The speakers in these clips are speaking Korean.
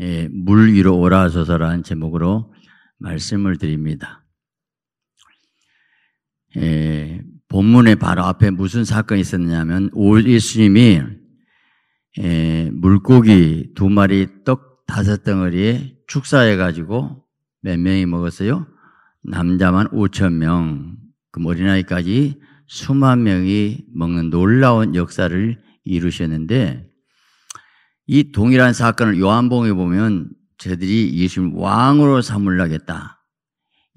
예, 물 위로 오라소서라는 제목으로 말씀을 드립니다. 예, 본문의 바로 앞에 무슨 사건이 있었냐면 오 예수님이 예, 물고기 두 마리 떡 다섯 덩어리에 축사해 가지고 몇 명이 먹었어요? 남자만 5천 명, 그 어린아이까지 수만 명이 먹는 놀라운 역사를 이루셨는데 이 동일한 사건을 요한복음에 보면 저들이 예수님 왕으로 삼으려겠다.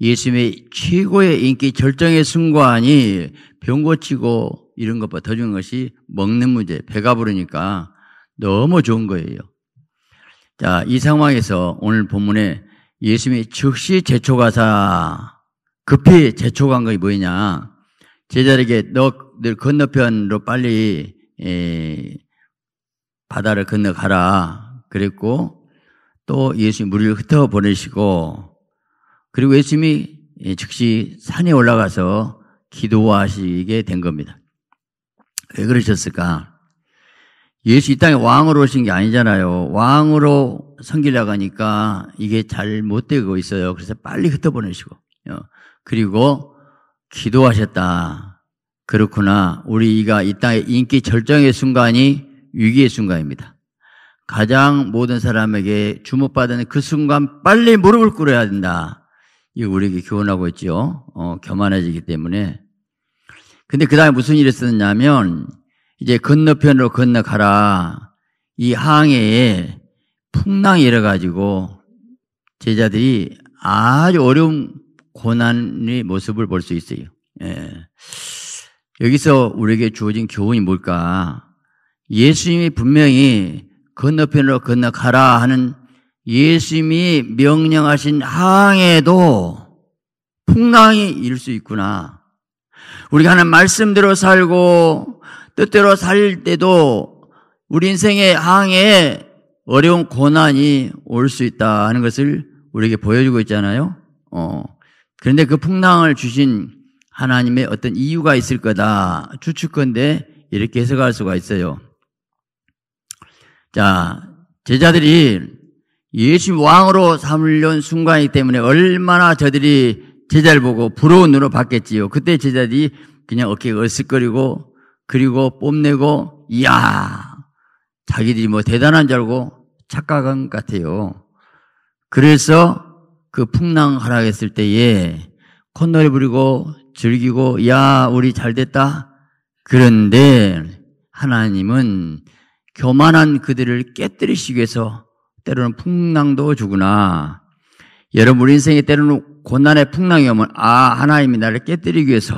예수님의 최고의 인기 절정의 순간이 병 고치고 이런 것보다 더 중요한 것이 먹는 문제, 배가 부르니까 너무 좋은 거예요. 자, 이 상황에서 오늘 본문에 예수님이 즉시 제초가사 급히 제초간 것이 뭐냐? 제자에게 너 늘 건너편으로 빨리 에, 바다를 건너가라. 그랬고 또 예수님 물을 흩어 보내시고 그리고 예수님이 즉시 산에 올라가서 기도하시게 된 겁니다. 왜 그러셨을까? 예수 이 땅에 왕으로 오신 게 아니잖아요. 왕으로 섬기려고 하니까 이게 잘 못 되고 있어요. 그래서 빨리 흩어보내시고. 어, 그리고 기도하셨다. 그렇구나. 우리가 이 땅에 인기 절정의 순간이 위기의 순간입니다. 가장 모든 사람에게 주목받는 그 순간 빨리 무릎을 꿇어야 된다. 이거 우리에게 교훈하고 있죠. 어, 교만해지기 때문에. 근데 그 다음에 무슨 일이 있었냐면 이제 건너편으로 건너가라. 이 항해에 풍랑이 일어가지고 제자들이 아주 어려운 고난의 모습을 볼 수 있어요. 예. 여기서 우리에게 주어진 교훈이 뭘까? 예수님이 분명히 건너편으로 건너가라 하는 예수님이 명령하신 항해도 풍랑이 일 수 있구나. 우리가 하는 말씀대로 살고 뜻대로 살 때도 우리 인생의 항해에 어려운 고난이 올 수 있다 하는 것을 우리에게 보여주고 있잖아요. 어. 그런데 그 풍랑을 주신 하나님의 어떤 이유가 있을 거다. 추측건데 이렇게 해석할 수가 있어요. 자, 제자들이 예수 왕으로 삼으려는 순간이기 때문에 얼마나 저들이 제자를 보고 부러운 눈으로 봤겠지요. 그때 제자들이 그냥 어깨가 얼쓱거리고 그리고 뽐내고, 이야, 자기들이 뭐 대단한 줄 알고 착각한 것 같아요. 그래서 그 풍랑 하락했을 때에 콧노래 부리고 즐기고, 야, 우리 잘 됐다. 그런데 하나님은 교만한 그들을 깨뜨리시기 위해서 때로는 풍랑도 주구나. 여러분, 우리 인생에 때로는 고난의 풍랑이 오면, 아, 하나님이 나를 깨뜨리기 위해서,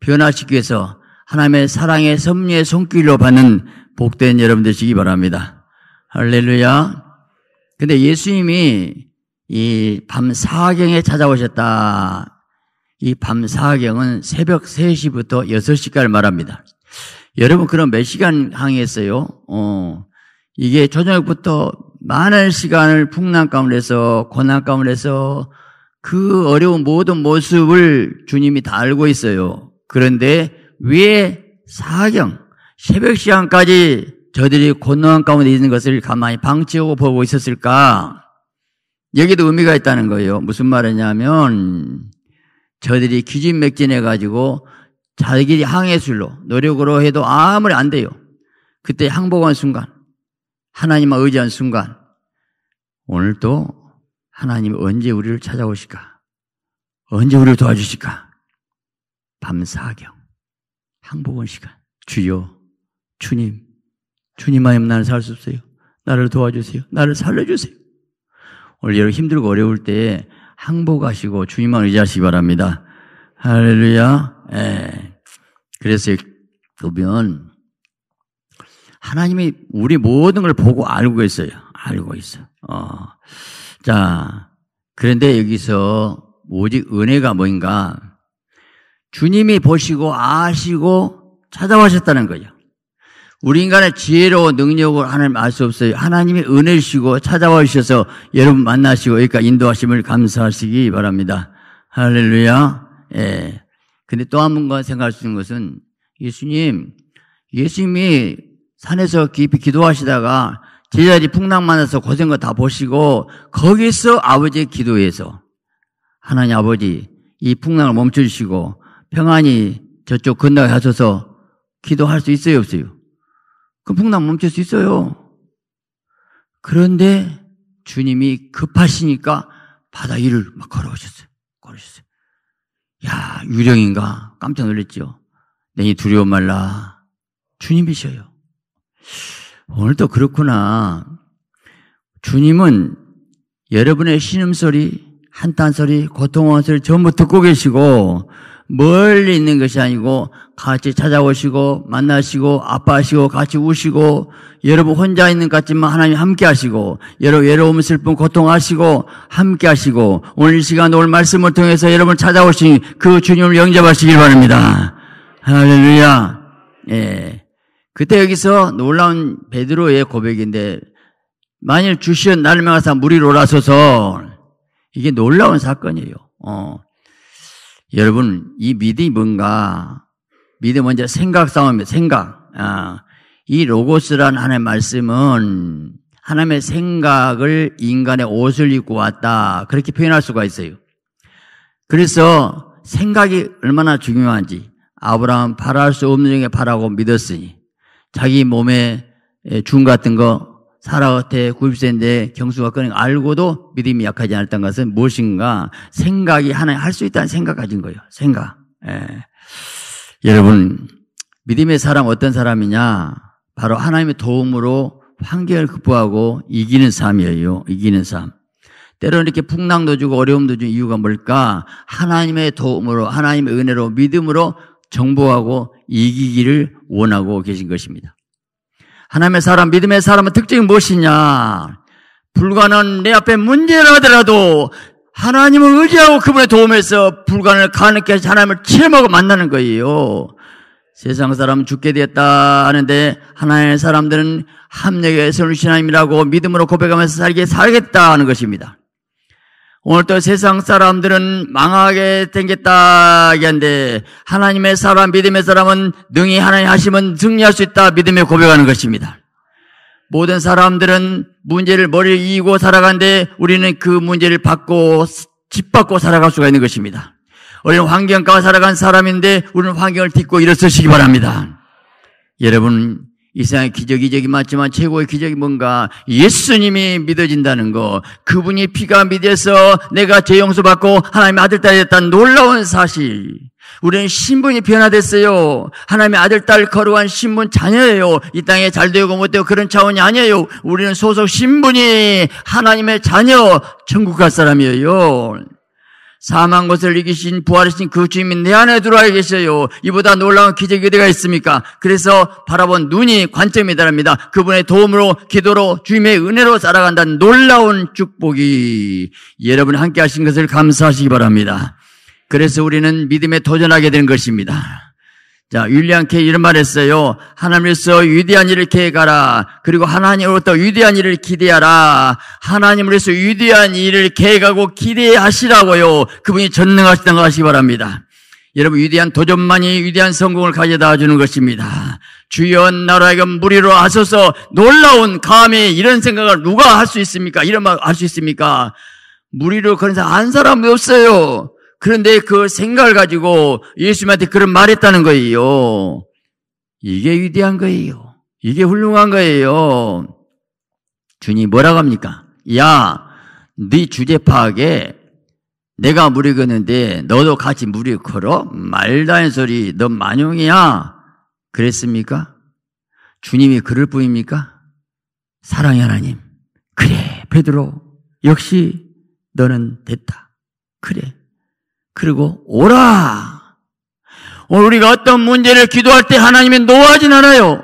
변화시키기 위해서 하나님의 사랑의 섭리의 손길로 받는 복된 여러분 되시기 바랍니다. 할렐루야. 근데 예수님이 이 밤 사경에 찾아오셨다. 이 밤 사경은 새벽 3시부터 6시까지 말합니다. 여러분 그럼 몇 시간 항해했어요? 어, 이게 저녁부터 많은 시간을 풍랑 가운데서 고난 가운데서 그 어려운 모든 모습을 주님이 다 알고 있어요. 그런데 왜 사경, 새벽 시간까지 저들이 곤노한 가운데 있는 것을 가만히 방치하고 보고 있었을까? 여기도 의미가 있다는 거예요. 무슨 말이냐면, 저들이 기진맥진해가지고 자기들이 항해술로, 노력으로 해도 아무리 안 돼요. 그때 항복한 순간, 하나님만 의지한 순간, 오늘도 하나님 언제 우리를 찾아오실까? 언제 우리를 도와주실까? 밤사경. 항복원 시간. 주여, 주님, 주님 아니면 나는 살 수 없어요. 나를 도와주세요. 나를 살려주세요. 오늘 여러분 힘들고 어려울 때 항복하시고 주님만 의지하시기 바랍니다. 할렐루야. 예. 그래서 보면 하나님이 우리 모든 걸 보고 알고 있어요. 알고 있어. 어. 자, 그런데 여기서 오직 은혜가 뭐인가? 주님이 보시고 아시고 찾아오셨다는 거예요. 우리 인간의 지혜로 능력을 하나님 알 수 없어요. 하나님이 은혜시고 찾아와 주셔서 여러분 만나시고 여기까 인도하심을 감사하시기 바랍니다. 할렐루야. 예. 근데 또 한 번가 생각할 수 있는 것은 예수님, 예수님이 산에서 깊이 기도하시다가 제자들이 풍랑 만나서 고생 거 다 보시고 거기서 아버지의 기도에서 하나님 아버지 이 풍랑을 멈춰주시고 평안히 저쪽 건너게 하셔서 기도할 수 있어요 없어요? 그 풍랑 멈출 수 있어요. 그런데 주님이 급하시니까 바다 위를 막 걸어오셨어요. 걸으셨어요. 야 유령인가 깜짝 놀랐죠. 내니 두려워 말라. 주님이셔요. 오늘도 그렇구나. 주님은 여러분의 신음소리, 한탄소리, 고통한 소리 전부 듣고 계시고 멀리 있는 것이 아니고 같이 찾아오시고 만나시고 아파하시고 같이 우시고 여러분 혼자 있는 것 같지만 하나님 함께 하시고 여러 외로움 슬픔 고통하시고 함께 하시고 오늘 이 시간 오늘 말씀을 통해서 여러분 찾아오신 그 주님을 영접하시길 바랍니다. 할렐루야. 예. 그때 여기서 놀라운 베드로의 고백인데 만일 나를 명하사 물이 올라서서 이게 놀라운 사건이에요. 어. 여러분 이 믿음이 뭔가 믿음 은제 생각 싸움이에요. 생각. 아. 이 로고스란 하나님의 말씀은 하나님의 생각을 인간의 옷을 입고 왔다. 그렇게 표현할 수가 있어요. 그래서 생각이 얼마나 중요한지 아브라함 바랄 수 없는 중에 바라고 믿었으니 자기 몸에 중 같은 거 사라한테 90세인데 경수가 끊는 알고도 믿음이 약하지 않았던 것은 무엇인가 생각이 하나 할수 있다는 생각 가진 거예요. 생각. 예. 여러분 믿음의 사람 어떤 사람이냐? 바로 하나님의 도움으로 환경을 극복하고 이기는 삶이에요. 이기는 삶. 때로는 이렇게 풍랑도 주고 어려움도 주는 이유가 뭘까? 하나님의 도움으로, 하나님의 은혜로, 믿음으로 정복하고 이기기를 원하고 계신 것입니다. 하나님의 사람, 믿음의 사람은 특징이 무엇이냐? 불가능한 내 앞에 문제를 하더라도 하나님을 의지하고 그분의 도움에서 불가능을 가능케 해서 하나님을 체험하고 만나는 거예요. 세상 사람 죽게 되었다 하는데 하나님의 사람들은 합력의 선우신 하나님이라고 믿음으로 고백하면서 살게 살겠다 하는 것입니다. 오늘 또 세상 사람들은 망하게 생겼다 이야기한데 하나님의 사람, 믿음의 사람은 능히 하나님 하시면 승리할 수 있다 믿음에 고백하는 것입니다. 모든 사람들은 문제를 머리를 이고 살아가는데 우리는 그 문제를 받고 짓받고 살아갈 수가 있는 것입니다. 우리는 환경 가운데 살아간 사람인데 우리는 환경을 딛고 일어서시기 바랍니다. 여러분 이 세상에 기적이 기적이 맞지만 최고의 기적이 뭔가 예수님이 믿어진다는 거 그분이 피가 믿어서 내가 죄 용서받고 하나님의 아들 딸이 됐다는 놀라운 사실. 우리는 신분이 변화됐어요. 하나님의 아들 딸 거룩한 신분 자녀예요. 이 땅에 잘 되고 못 되고 그런 차원이 아니에요. 우리는 소속 신분이 하나님의 자녀 천국 갈 사람이에요 사망 것을 이기신 부활하신 그 주님이 내 안에 들어와 계셔요. 이보다 놀라운 기적이 어디가 있습니까? 그래서 바라본 눈이 관점이 다릅니다. 그분의 도움으로 기도로 주님의 은혜로 살아간다는 놀라운 축복이 여러분 함께 하신 것을 감사하시기 바랍니다. 그래서 우리는 믿음에 도전하게 된 것입니다. 자, 윌리엄 케이 이런 말 했어요. 하나님으로서 위대한 일을 계획하라. 그리고 하나님으로부터 위대한 일을 기대하라. 하나님으로서 위대한 일을 계획하고 기대하시라고요. 그분이 전능하시다는 거 하시기 바랍니다. 여러분, 위대한 도전만이 위대한 성공을 가져다 주는 것입니다. 주여 나라에게 무리로 하소서 놀라운 감히 이런 생각을 누가 할 수 있습니까? 이런 말 할 수 있습니까? 무리로 그런 사람 한 사람이 없어요. 그런데 그 생각을 가지고 예수님한테 그런 말했다는 거예요. 이게 위대한 거예요. 이게 훌륭한 거예요. 주님 뭐라고 합니까? 야, 네 주제 파악에 내가 무리 걷는데 너도 같이 무리 걸어? 말도 안 소리. 너 만용이야. 그랬습니까? 주님이 그럴 뿐입니까? 사랑의 하나님. 그래, 베드로. 역시 너는 됐다. 그래. 그리고 오라. 우리가 어떤 문제를 기도할 때 하나님이 노하진 않아요.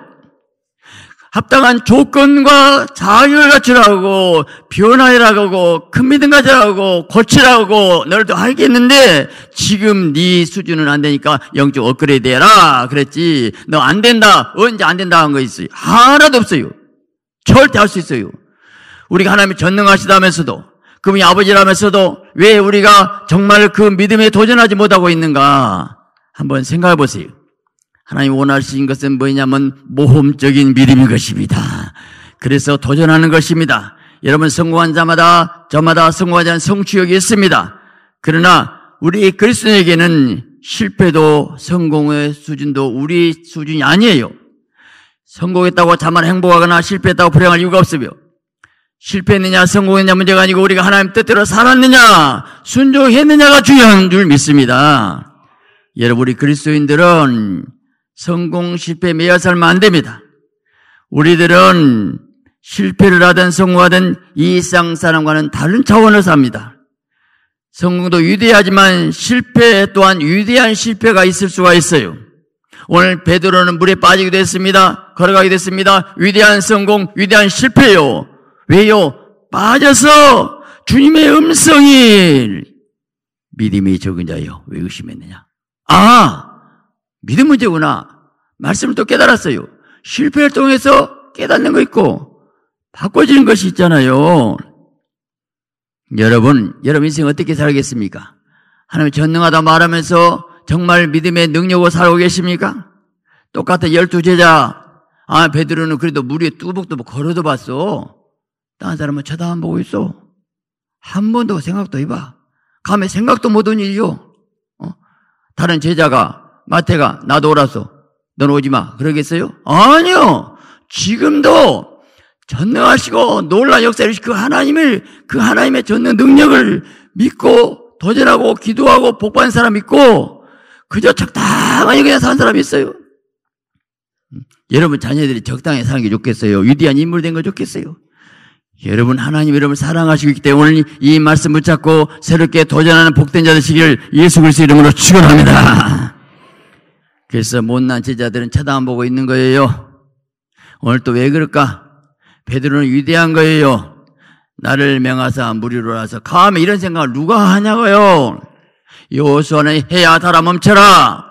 합당한 조건과 자격을 갖추라고 변화해라고 큰 믿음 가져라고 고치라고 너희도 알겠는데 지금 네 수준은 안 되니까 영적 업그레이드 해라 그랬지. 너 안 된다. 언제 안 된다 한 거 있어요? 하나도 없어요. 절대 할 수 있어요. 우리가 하나님이 전능하시다면서도 그분이 아버지라면서도 왜 우리가 정말 그 믿음에 도전하지 못하고 있는가 한번 생각해 보세요. 하나님 원하시는 것은 뭐냐면 모험적인 믿음인 것입니다. 그래서 도전하는 것입니다. 여러분 성공한 자마다 저마다 성공하지 않은 성취욕이 있습니다. 그러나 우리 그리스도에게는 실패도 성공의 수준도 우리 수준이 아니에요. 성공했다고 자만 행복하거나 실패했다고 불행할 이유가 없으며 실패했느냐 성공했느냐 문제가 아니고 우리가 하나님 뜻대로 살았느냐 순종했느냐가 중요한 줄 믿습니다. 여러분 우리 그리스도인들은 성공 실패 매여 살면 안 됩니다. 우리들은 실패를 하든 성공하든 이쌍 사람과는 다른 차원을 삽니다. 성공도 위대하지만 실패 또한 위대한 실패가 있을 수가 있어요. 오늘 베드로는 물에 빠지게 됐습니다. 걸어가게 됐습니다. 위대한 성공, 위대한 실패요. 왜요? 빠져서 주님의 음성이 믿음이 적은 자요. 왜 의심했느냐? 아, 믿음 문제구나. 말씀을 또 깨달았어요. 실패를 통해서 깨닫는 거 있고 바꿔지는 것이 있잖아요. 여러분, 여러분 인생 어떻게 살겠습니까? 하나님 전능하다 말하면서 정말 믿음의 능력으로 살고 계십니까? 똑같은 열두 제자, 아, 베드로는 그래도 물 위에 뚜벅뚜벅 걸어도 봤어. 다른 사람은 쳐다 안 보고 있어. 한 번도 생각도 해봐. 감에 생각도 못한 일이요. 어? 다른 제자가, 마태가, 나도 오라서. 넌 오지 마. 그러겠어요? 아니요. 지금도 전능하시고 놀란 역사를 그 하나님을 그 하나님의 전능 능력을 믿고 도전하고 기도하고 복받은 사람 있고 그저 적당하게 그냥 사는 사람이 있어요. 여러분 자녀들이 적당히 사는 게 좋겠어요? 위대한 인물 된 거 좋겠어요? 여러분 하나님 여러분 사랑하시고 있기 때문에 이 말씀 붙잡고 새롭게 도전하는 복된 자 되시기를 예수 그리스도 이름으로 축원합니다. 그래서 못난 제자들은 쳐다 안 보고 있는 거예요. 오늘 또 왜 그럴까? 베드로는 위대한 거예요. 나를 명하사 무리로 와서 감히 이런 생각을 누가 하냐고요. 요수아는 해야 달아 멈춰라.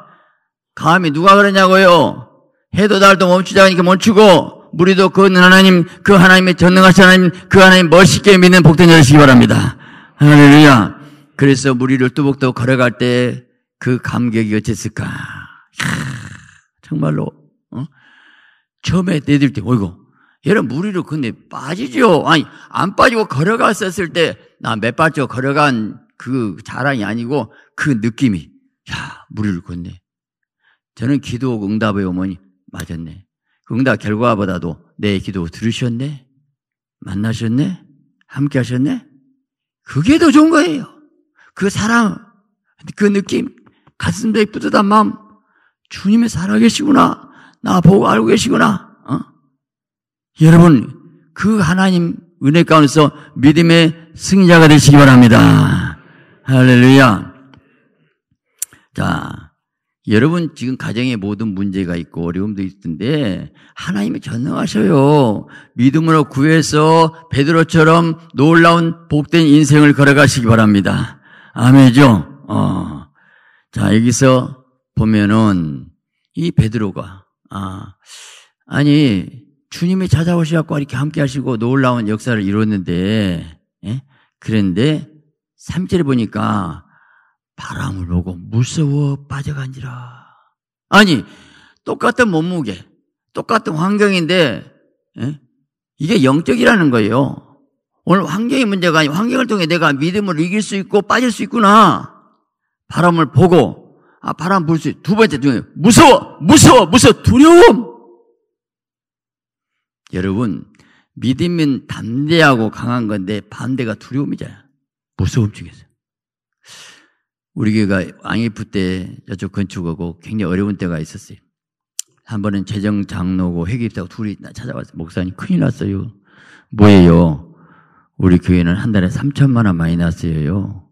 감히 누가 그러냐고요. 해도 달도 멈추자 하니까 멈추고 무리도 그 하나님 그 하나님의 전능하신 하나님 그 하나님 멋있게 믿는 복된 자시기 바랍니다. 할렐루야. 그래서 무리를 뚜벅뚜벅 걸어갈 때 그 감격이 어땠을까? 정말로 어? 처음에 내들 때 어이구 여러분 무리로 근데 빠지죠. 아니 안 빠지고 걸어갔었을 때 나 몇 발짝 걸어간 그 자랑이 아니고 그 느낌이 야 무리를 걷네. 저는 기도 응답의 어머니 맞았네. 그 응답 결과보다도 내 기도 들으셨네? 만나셨네? 함께 하셨네? 그게 더 좋은 거예요. 그 사랑, 그 느낌, 가슴에 뿌듯한 마음, 주님의 살아계시구나. 나 보고 알고 계시구나. 여러분, 그 하나님 은혜 가운데서 믿음의 승자가 되시기 바랍니다. 할렐루야. 자, 여러분 지금 가정에 모든 문제가 있고 어려움도 있던데 하나님이 전능하셔요. 믿음으로 구해서 베드로처럼 놀라운 복된 인생을 걸어가시기 바랍니다. 아멘죠. 어. 자 여기서 보면은 이 베드로가 아 아니 주님이 찾아오셔갖고 이렇게 함께 하시고 놀라운 역사를 이뤘는데, 예? 그런데 3절에 보니까 바람을 보고 무서워 빠져간지라. 아니, 똑같은 몸무게, 똑같은 환경인데, 예? 이게 영적이라는 거예요. 오늘 환경의 문제가 아니고 환경을 통해 내가 믿음을 이길 수 있고 빠질 수 있구나. 바람을 보고, 아, 바람 불 수, 두 번째 중에, 무서워! 무서워! 무서워! 두려움! 여러분, 믿음은 담대하고 강한 건데 반대가 두려움이잖아요. 무서움 중에서. 우리 교회가 왕이프 때 저쪽 건축하고 굉장히 어려운 때가 있었어요. 한 번은 재정 장로고 회계입사고 둘이 찾아와서 목사님 큰일 났어요. 뭐예요? 우리 교회는 한 달에 3천만 원 많이 났어요.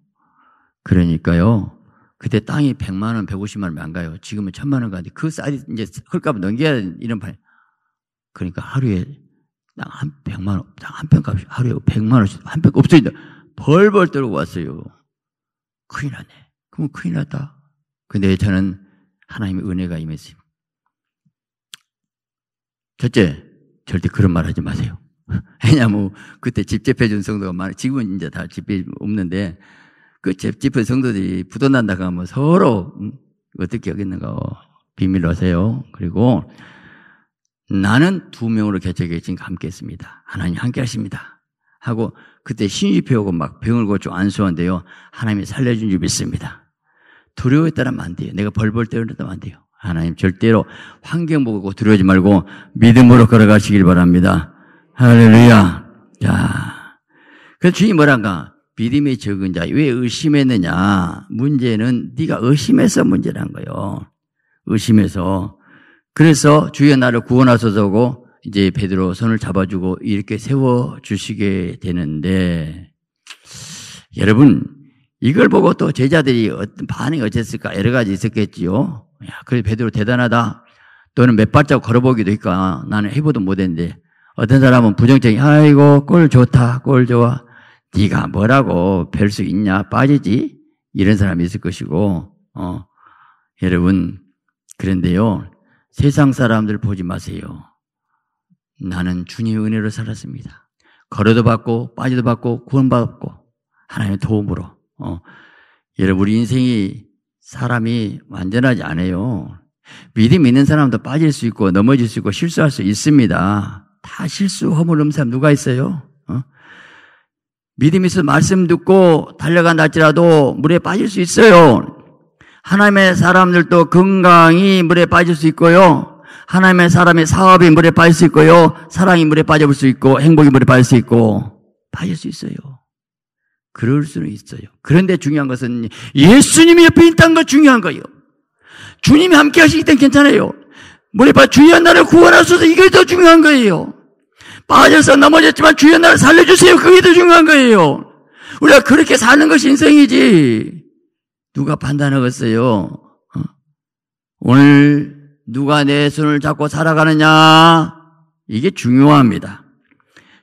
그러니까요. 그때 땅이 100만 원, 150만 원면 안 가요. 지금은 1000만 원 가는데 그 쌀이 이제 헐값 넘겨야 이런 판. 그러니까 하루에 한 100만 원, 한 평값이 하루에 100만 원씩 한 평 없어진다. 벌벌 떨고 왔어요. 큰일 났네. 그럼 큰일 났다. 근데 저는 하나님의 은혜가 임했습니다. 첫째, 절대 그런 말 하지 마세요. 왜냐면 그때 집집해 준 성도가 많아. 지금은 이제 다 집이 없는데 그 집집해 성도들이 부도난다 하면 서로 어떻게 하겠는가 비밀로 하세요. 그리고 나는 두 명으로 개척했으니까 함께 했습니다. 하나님 함께 하십니다. 하고 그때 신입해 오고 막 병을 고쳐 안수한데요. 하나님이 살려준 줄 믿습니다. 두려워했다면 안 돼요. 내가 벌벌 떨었다면 안 돼요. 하나님 절대로 환경 보고 두려워하지 말고 믿음으로 걸어가시길 바랍니다. 할렐루야. 자. 그래서 주님 뭐란가? 믿음이 적은 자. 왜 의심했느냐? 문제는 네가 의심해서 문제란 거예요. 의심해서. 그래서 주여 나를 구원하소서고 이제 베드로 손을 잡아주고 이렇게 세워 주시게 되는데 여러분 이걸 보고 또 제자들이 어떤 반응이 어땠을까 여러 가지 있었겠지요. 야, 그래 베드로 대단하다. 또는 몇 발자국 걸어보기도 했까 나는 해보도 못했는데 어떤 사람은 부정적인 아이고 꼴 좋다 꼴 좋아 네가 뭐라고 별 수 있냐 빠지지 이런 사람이 있을 것이고 어 여러분 그런데요 세상 사람들 보지 마세요. 나는 주님의 은혜로 살았습니다. 걸어도 받고 빠지도 받고 구원받고 하나님의 도움으로 어. 여러분 우리 인생이 사람이 완전하지 않아요. 믿음 있는 사람도 빠질 수 있고 넘어질 수 있고 실수할 수 있습니다. 다 실수 허물 없는 사람 누가 있어요? 어? 믿음 있어 말씀 듣고 달려간다 할지라도 물에 빠질 수 있어요. 하나님의 사람들도 건강이 물에 빠질 수 있고요. 하나님의 사람의 사업이 물에 빠질 수 있고요. 사랑이 물에 빠져볼 수 있고 행복이 물에 빠질 수 있고 빠질 수 있어요. 그럴 수는 있어요. 그런데 중요한 것은 예수님이 옆에 있다는 거 중요한 거예요. 주님이 함께 하시기 때문에 괜찮아요. 물에 빠 주여 나를 구원하소서 이게 더 중요한 거예요. 빠져서 넘어졌지만 주여 나를 살려주세요. 그게 더 중요한 거예요. 우리가 그렇게 사는 것이 인생이지. 누가 판단하겠어요? 어? 오늘 누가 내 손을 잡고 살아가느냐? 이게 중요합니다.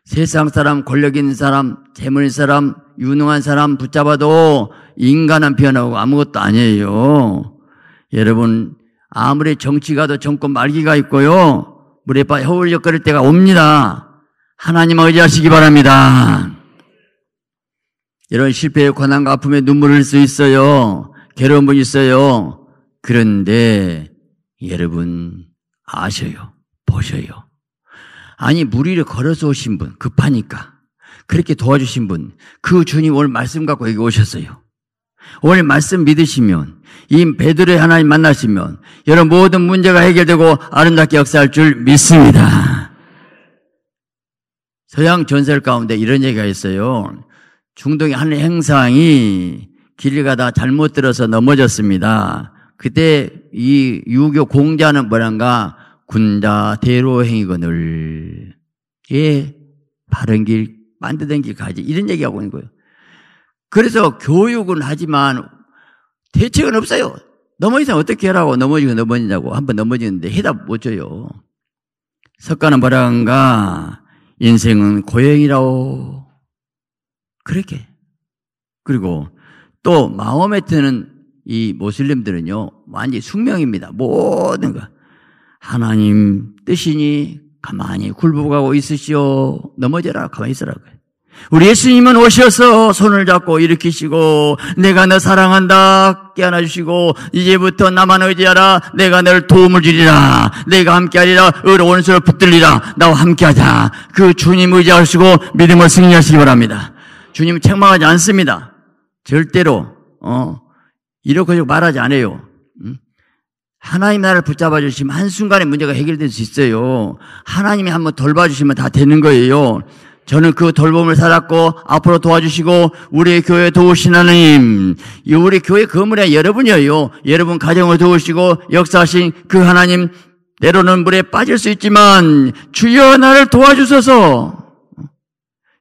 세상 사람, 권력 있는 사람, 재물 사람, 유능한 사람 붙잡아도 인간은 변하고 아무것도 아니에요. 여러분, 아무리 정치가 도 정권 말기가 있고요. 물에 빠 허울적거릴 때가 옵니다. 하나님 의지하시기 바랍니다. 이런 실패의 고난과 아픔에 눈물을 흘릴 수 있어요. 괴로운 분 있어요. 그런데 여러분 아셔요. 보셔요. 아니 물 위를 걸어서 오신 분 급하니까 그렇게 도와주신 분 그 주님 오늘 말씀 갖고 여기 오셨어요. 오늘 말씀 믿으시면 이 베드로의 하나님 만나시면 여러분 모든 문제가 해결되고 아름답게 역사할 줄 믿습니다. 서양 전설 가운데 이런 얘기가 있어요. 중동의 한 행상이 길을 가다 잘못 들어서 넘어졌습니다. 그때 이 유교 공자는 뭐란가 군자 대로 행이거늘 예 바른 길 만드던 길 가지 이런 얘기하고 있는 거예요. 그래서 교육은 하지만 대책은 없어요. 넘어지면 어떻게 하라고 넘어지고 넘어지냐고 한 번 넘어지는데 해답 못 줘요. 석가는 뭐라는가 인생은 고행이라고 그렇게 그리고 또 마음에 드는 이 모슬림들은요 완전히 숙명입니다. 모든 거 하나님 뜻이니 가만히 굴복하고 있으시오. 넘어져라. 가만히 있으라 우리 예수님은 오셔서 손을 잡고 일으키시고 내가 너 사랑한다. 깨어나 주시고 이제부터 나만 의지하라. 내가 너를 도움을 주리라. 내가 함께하리라. 의로운 소를 붙들리라. 나와 함께하자. 그 주님 의지하시고 믿음을 승리하시기 바랍니다. 주님은 책망하지 않습니다. 절대로 어 이렇게 말하지 않아요 하나님 나라를 붙잡아 주시면 한순간에 문제가 해결될 수 있어요 하나님이 한번 돌봐주시면 다 되는 거예요 저는 그 돌봄을 살았고 앞으로 도와주시고 우리 교회 도우신 하나님, 우리 교회 건물에 여러분이에요. 여러분 가정을 도우시고 역사하신 그 하나님 때로는 물에 빠질 수 있지만 주여 나를 도와주셔서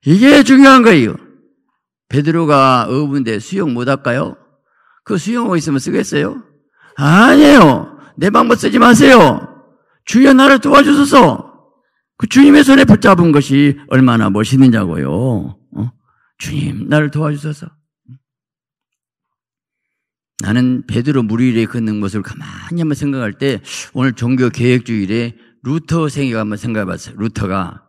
이게 중요한 거예요. 베드로가 어부인데 수영 못 할까요? 그 수영하고 있으면 쓰겠어요? 아니에요. 내 방법 쓰지 마세요. 주여 나를 도와주셔서 그 주님의 손에 붙잡은 것이 얼마나 멋있느냐고요. 어? 주님, 나를 도와주셔서. 나는 베드로 물 위에 걷는 것을 가만히 한번 생각할 때 오늘 종교 계획주일에 루터 생애가 한번 생각해 봤어요. 루터가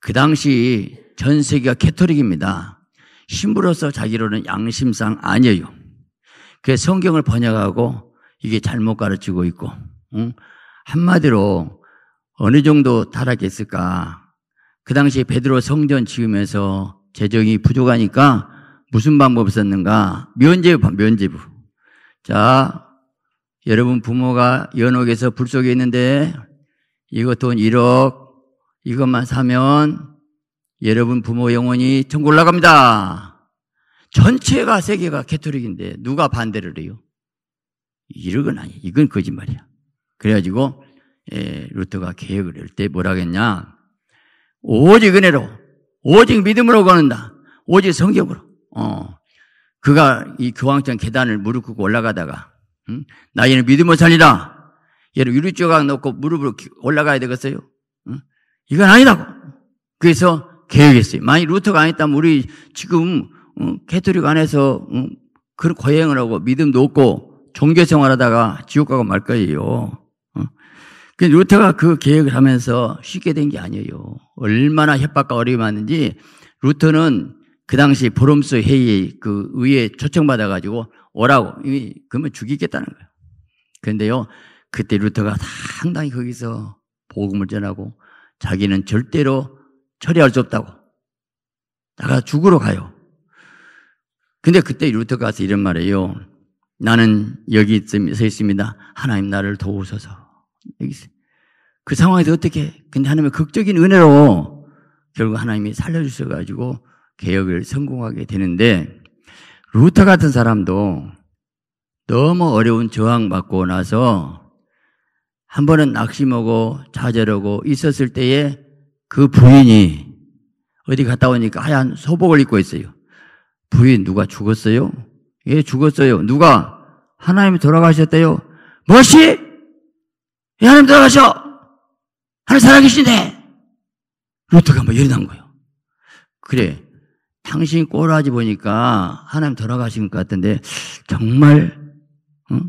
그 당시 전 세계가 캐토릭입니다. 신부로서 자기로는 양심상 아니에요. 그 성경을 번역하고 이게 잘못 가르치고 있고 응? 한마디로 어느 정도 타락했을까? 그 당시에 베드로 성전 지으면서 재정이 부족하니까 무슨 방법이 있었는가? 면죄부, 면죄부. 자, 여러분 부모가 연옥에서 불 속에 있는데 이것 돈 1억 이것만 사면 여러분 부모 영혼이 천국 올라갑니다. 전체가 세계가 캐토릭인데 누가 반대를 해요? 1억은 아니. 이건 거짓말이야. 그래가지고 예, 루터가 계획을 할 때 뭐라 겠냐 오직 은혜로, 오직 믿음으로 거는다. 오직 성경으로. 어. 그가 이 교황청 계단을 무릎 꿇고 올라가다가, 응? 의인은 믿음으로 살리라. 얘를 유리조각 넣고 무릎으로 올라가야 되겠어요? 응? 이건 아니다고. 그래서 개혁했어요. 만약 루터가 아니었다면 우리 지금 응, 캐토릭 안에서 응, 그런 고행을 하고 믿음도 없고 종교 생활하다가 지옥 가고 말 거예요. 그 루터가 그 개혁을 하면서 쉽게 된 게 아니에요. 얼마나 협박과 어려움이 많은지 루터는 그 당시 보름스 회의 그 의회 초청받아가지고 오라고. 그러면 죽이겠다는 거예요. 그런데요, 그때 루터가 상당히 거기서 복음을 전하고 자기는 절대로 처리할 수 없다고. 나가 죽으러 가요. 근데 그때 루터가 가서 이런 말이에요. 나는 여기 서 있습니다. 하나님 나를 도우소서. 그 상황에서 어떻게, 근데 하나님의 극적인 은혜로 결국 하나님이 살려주셔가지고 개혁을 성공하게 되는데, 루터 같은 사람도 너무 어려운 저항받고 나서 한 번은 낙심하고 좌절하고 있었을 때에 그 부인이 어디 갔다 오니까 하얀 소복을 입고 있어요. 부인 누가 죽었어요? 예, 죽었어요. 누가? 하나님이 돌아가셨대요. 무엇이? 예, 하나님 돌아가셔! 하나님 살아계신데! 루터가 뭐 일어난 거예요. 그래. 당신 꼬라지 보니까 하나님 돌아가신 것 같은데, 정말, 어?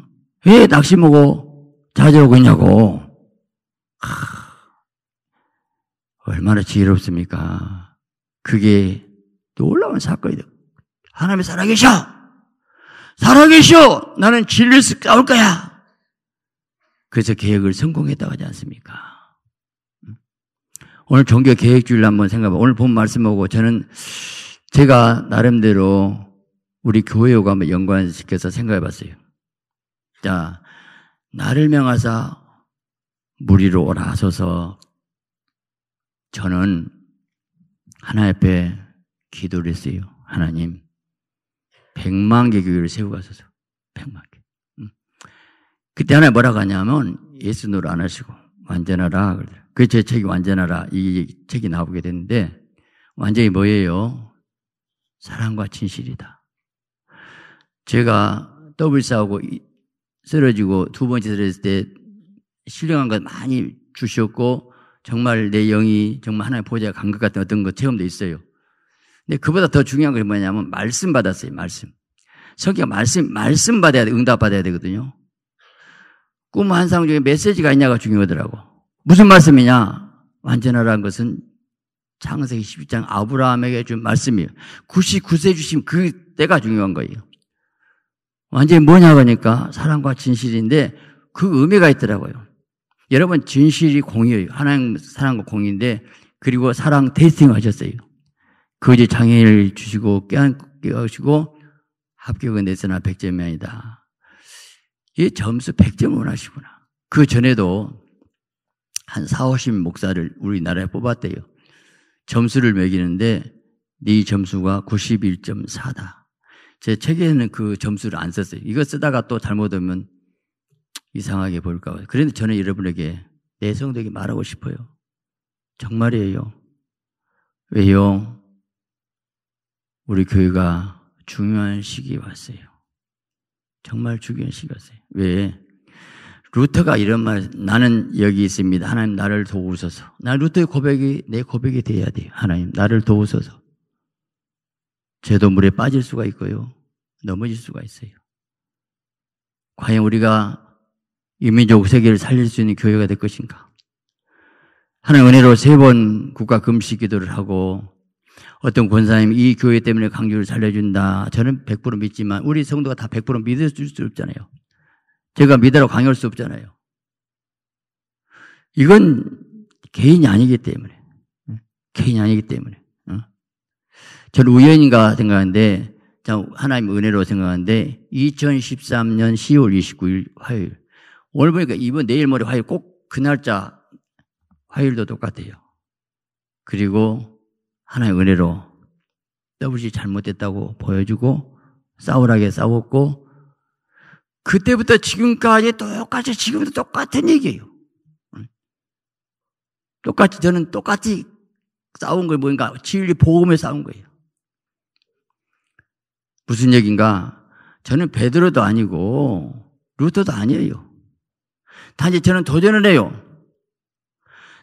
왜 낙심하고 자제하고 있냐고. 하, 얼마나 지혜롭습니까? 그게 놀라운 사건이다. 하나님이 살아계셔! 살아계셔! 나는 진리를 싸울 거야! 그래서 계획을 성공했다고 하지 않습니까? 오늘 종교 계획주의를 한번 생각해봐. 오늘 본 말씀하고 저는 제가 나름대로 우리 교회하고 한번 연관시켜서 생각해 봤어요. 자, 나를 명하사 무리로 오라 하소서 저는 하나님 앞에 기도를 했어요. 하나님, 백만 개 교회를 세우고 가소서. 백만 개. 그때 하나 뭐라고 하냐면 예수 노를 안 하시고 완전하라. 그 제 책이 완전하라. 이 책이 나오게 됐는데 완전히 뭐예요? 사랑과 진실이다. 제가 더블 싸우고 쓰러지고 두 번째 쓰러졌을 때 신령한 것 많이 주셨고 정말 내 영이 정말 하나의 보좌가 간것 같은 어떤 것 체험도 있어요. 근데 그보다 더 중요한 게 뭐냐면 말씀 받았어요. 말씀. 성경 말씀 말씀 받아야 돼. 응답 받아야 되거든요. 꿈 환상 중에 메시지가 있냐가 중요하더라고. 무슨 말씀이냐? 완전하라는 것은 창세기 12장 아브라함에게 준 말씀이에요. 99세 주신 그 때가 중요한 거예요. 완전히 뭐냐 그러니까 사랑과 진실인데 그 의미가 있더라고요. 여러분 진실이 공이에요. 하나님 사랑과 공인데 그리고 사랑 테스팅 하셨어요. 거짓 장애를 주시고 깨닫게 하시고 합격은 내서나 백점이 아니다. 이 점수 100점 원하시구나. 그 전에도 한 4, 50 목사를 우리나라에 뽑았대요. 점수를 매기는데 네 점수가 91.4다. 제 책에는 그 점수를 안 썼어요. 이거 쓰다가 또 잘못하면 이상하게 볼까 봐요. 그런데 저는 여러분에게 내 성도에게 말하고 싶어요. 정말이에요. 왜요? 우리 교회가 중요한 시기에 왔어요. 정말 중요한 시기였어요. 왜? 루터가 이런 말, 나는 여기 있습니다. 하나님 나를 도우소서. 나 루터의 고백이 내 고백이 돼야 돼요. 하나님 나를 도우소서. 죄도 물에 빠질 수가 있고요. 넘어질 수가 있어요. 과연 우리가 이민족 세계를 살릴 수 있는 교회가 될 것인가? 하나님 은혜로 세 번 국가 금식 기도를 하고 어떤 권사님이 이 교회 때문에 강주를 살려준다. 저는 100% 믿지만 우리 성도가 다 100% 믿을 수 없잖아요. 제가 믿으라고 강요할 수 없잖아요. 이건 개인이 아니기 때문에. 개인이 아니기 때문에. 저는 우연인가 생각하는데, 하나님 은혜로 생각하는데, 2013년 10월 29일 화요일. 오늘 보니까 이번 내일 모레 화요일 꼭 그 날짜 화요일도 똑같아요. 그리고 하나의 은혜로 더블이 잘못됐다고 보여주고 싸우라게 싸웠고 그때부터 지금까지 똑같이 지금도 똑같은 얘기예요. 똑같이 저는 똑같이 싸운 걸 뭔가 진리 복음에 싸운 거예요. 무슨 얘기인가? 저는 베드로도 아니고 루터도 아니에요. 단지 저는 도전을 해요.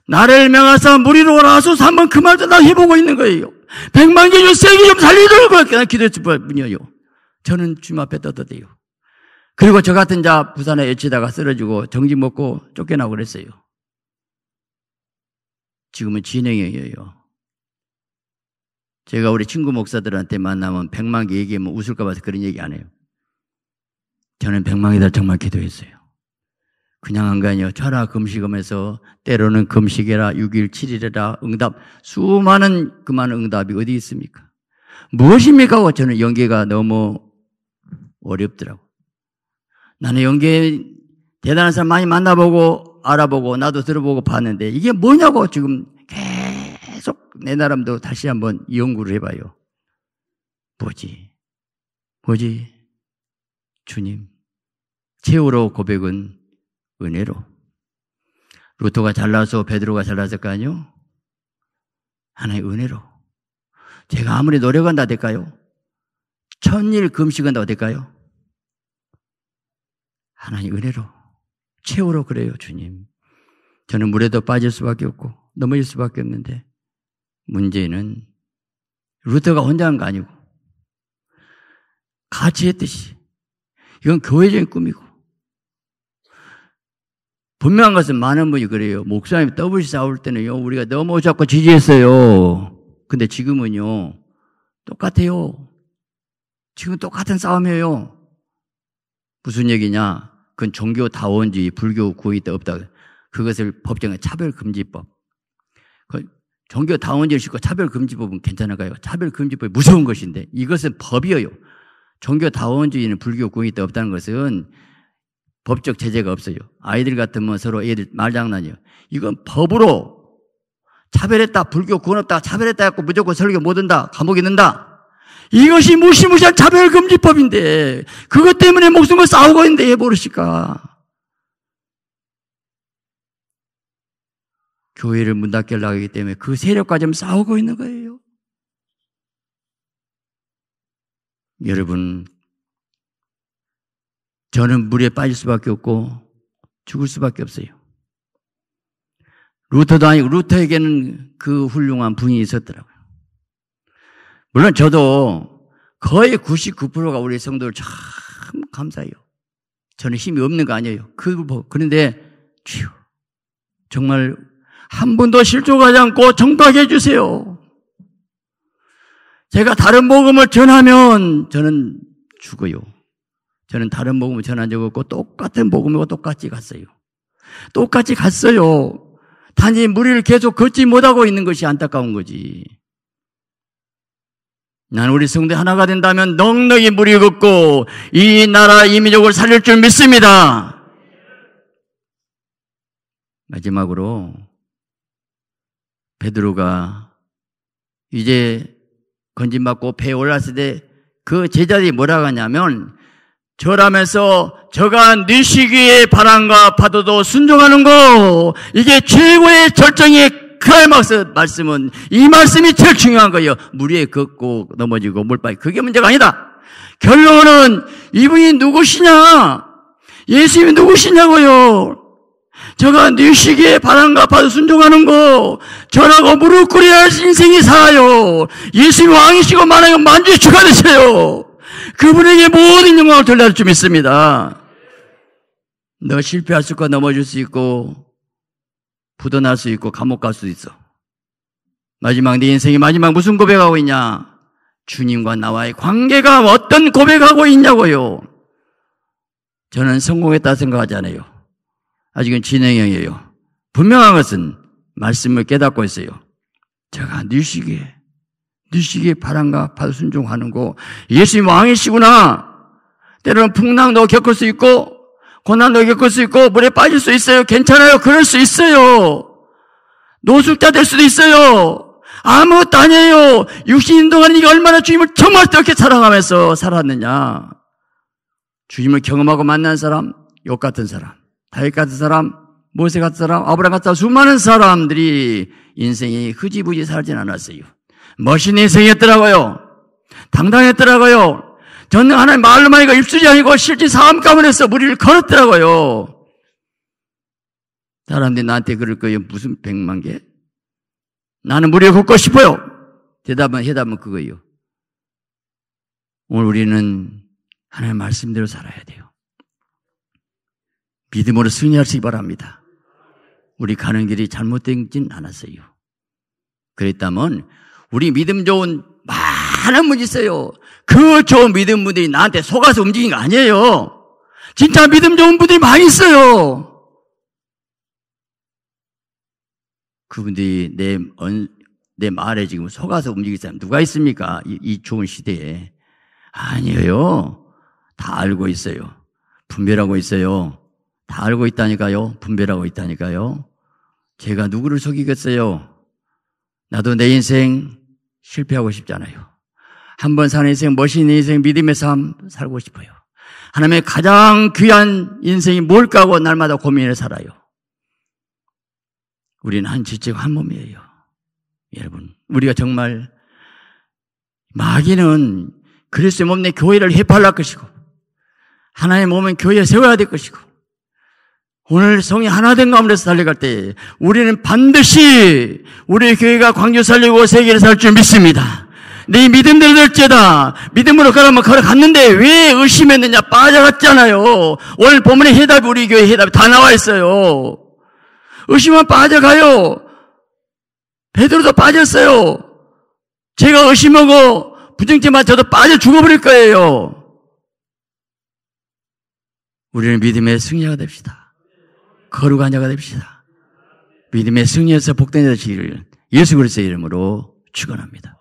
나를 명하사 무리로 오라서 한번 그 말도 나 해보고 있는 거예요. 백만 개좀 세게 좀 그냥 기도했을 뿐이에요. 저는 주님 앞에 떠드대요. 그리고 저 같은 자 부산에 애치다가 쓰러지고 정지 먹고 쫓겨나고 그랬어요. 지금은 진행형이에요. 제가 우리 친구 목사들한테 만나면 백만 개 얘기하면 웃을까 봐서 그런 얘기 안 해요. 저는 백만이다 정말 기도했어요. 그냥 한 거 아니에요. 철라 금식하면서 때로는 금식해라 6일 7일이라 응답 수많은 그 많은 응답이 어디 있습니까? 무엇입니까? 저는 연계가 너무 어렵더라고. 나는 연계 대단한 사람 많이 만나보고 알아보고 나도 들어보고 봤는데 이게 뭐냐고 지금 계속 내 나름도 다시 한번 연구를 해봐요. 뭐지? 뭐지? 주님. 최후로 고백은 은혜로. 루터가 잘나서 베드로가 잘났을 거 아니요? 하나의 은혜로. 제가 아무리 노력한다 될까요? 천일 금식한다고 될까요? 하나의 은혜로. 최후로 그래요, 주님. 저는 물에도 빠질 수밖에 없고 넘어질 수밖에 없는데 문제는 루터가 혼자 한 거 아니고 같이 했듯이 이건 교회적인 꿈이고 분명한 것은 많은 분이 그래요. 목사님 더블 싸울 때는요, 우리가 너무 자꾸 지지했어요. 근데 지금은요, 똑같아요. 지금 똑같은 싸움이에요. 무슨 얘기냐? 그건 종교 다원주의, 불교 구이 때 없다. 그것을 법정에 차별금지법. 그 종교 다원주의를 싣고 차별금지법은 괜찮을까요? 차별금지법이 무서운 것인데 이것은 법이에요. 종교 다원주의는 불교 구이 때 없다는 것은 법적 제재가 없어요. 아이들 같으면 서로 애들 말장난이요. 이건 법으로 차별했다, 불교 구원 없다, 차별했다 해고 무조건 설교 못 한다, 감옥에 넣는다. 이것이 무시무시한 차별금지법인데, 그것 때문에 목숨을 싸우고 있는데 왜 모르실까? 교회를 문 닫게 하기 때문에 그 세력과 좀 싸우고 있는 거예요. 여러분, 저는 물에 빠질 수밖에 없고 죽을 수밖에 없어요. 루터도 아니고 루터에게는 그 훌륭한 분이 있었더라고요. 물론 저도 거의 99%가 우리 성도를 참 감사해요. 저는 힘이 없는 거 아니에요. 그, 그런데, 쥐 정말 한 분도 실족하지 않고 정박해 주세요. 제가 다른 복음을 전하면 저는 죽어요. 저는 다른 복음을 전한 적 없고 똑같은 복음이고 똑같이 갔어요. 똑같이 갔어요. 단지 무리를 계속 걷지 못하고 있는 것이 안타까운 거지. 난 우리 성도 하나가 된다면 넉넉히 무리 걷고 이 나라 이민족을 살릴 줄 믿습니다. 마지막으로 베드로가 이제 건진받고 배에 올랐을 때 그 제자들이 뭐라고 하냐면 절하면서 저가 네 시기의 바람과 파도도 순종하는 거 이게 최고의 절정의 클라이막스 말씀은 이 말씀이 제일 중요한 거예요. 물 위에 걷고 넘어지고 물바위 그게 문제가 아니다. 결론은 이분이 누구시냐? 예수님이 누구시냐고요. 저가 네 시기에 바람과 파도 순종하는 거 저라고 무릎 꿇어야 인생이 살아요. 예수님이 왕이시고 만약에 만주에 축하되세요. 그분에게 모든 영광을 돌려줄 줄 믿습니다. 너 실패할 수 있고 넘어질 수 있고 부도날 수 있고 감옥 갈 수도 있어. 마지막 네 인생이 마지막 무슨 고백하고 있냐? 주님과 나와의 관계가 어떤 고백하고 있냐고요. 저는 성공했다 생각하지 않아요. 아직은 진행형이에요. 분명한 것은 말씀을 깨닫고 있어요. 제가 뉘시기에, 뉘시기에 바람과 발 순종하는 거, 예수님 왕이시구나. 때로는 풍랑도 겪을 수 있고, 고난도 겪을 수 있고, 물에 빠질 수 있어요. 괜찮아요. 그럴 수 있어요. 노숙자 될 수도 있어요. 아무것도 아니에요. 육신 동안 네가 얼마나 주님을 정말 어떻게 사랑하면서 살았느냐. 주님을 경험하고 만난 사람, 욕 같은 사람, 다윗 같은 사람, 모세 같은 사람, 아브라함 같은 수많은 사람들이 인생이 흐지부지 살진 않았어요. 멋있는 인생이었더라고요. 당당했더라고요. 전능 하나님 말로만 이고 입술이 아니고 실제 삶 가문에서 무리를 걸었더라고요. 사람들이 나한테 그럴 거예요. 무슨 백만 개? 나는 무리를 걷고 싶어요. 대답은, 해답은 그거예요. 오늘 우리는 하나님의 말씀대로 살아야 돼요. 믿음으로 승리하시기 바랍니다. 우리 가는 길이 잘못된진 않았어요. 그랬다면 우리 믿음 좋은 많은 분이 있어요. 그 좋은 믿음 분들이 나한테 속아서 움직인 거 아니에요. 진짜 믿음 좋은 분들이 많이 있어요. 그분들이 내, 내 말에 지금 속아서 움직일 사람 누가 있습니까? 이, 이 좋은 시대에. 아니에요. 다 알고 있어요. 분별하고 있어요. 다 알고 있다니까요. 분별하고 있다니까요. 제가 누구를 속이겠어요? 나도 내 인생 실패하고 싶잖아요. 한 번 사는 인생, 멋있는 인생, 믿음의 삶 살고 싶어요. 하나님의 가장 귀한 인생이 뭘까 하고 날마다 고민을 살아요. 우리는 한 지체고 한 몸이에요. 여러분, 우리가 정말 마귀는 그리스도의 몸 내 교회를 해팔할 것이고 하나의 몸은 교회에 세워야 될 것이고 오늘 성이 하나 된 가운데서 달려갈 때 우리는 반드시 우리 교회가 광주 살리고 세계를 살 줄 믿습니다. 네 믿음대로 될지다. 믿음으로 가라면 걸어갔는데 왜 의심했느냐? 빠져갔잖아요. 오늘 본문의 해답이 우리 교회 해답이 다 나와 있어요. 의심은 빠져가요. 베드로도 빠졌어요. 제가 의심하고 부정죄만 저도 빠져 죽어버릴 거예요. 우리는 믿음의 승리가 됩시다. 거룩한 자가 됩시다. 믿음의 승리에서 복된 자시기를 예수 그리스도의 이름으로 축원합니다.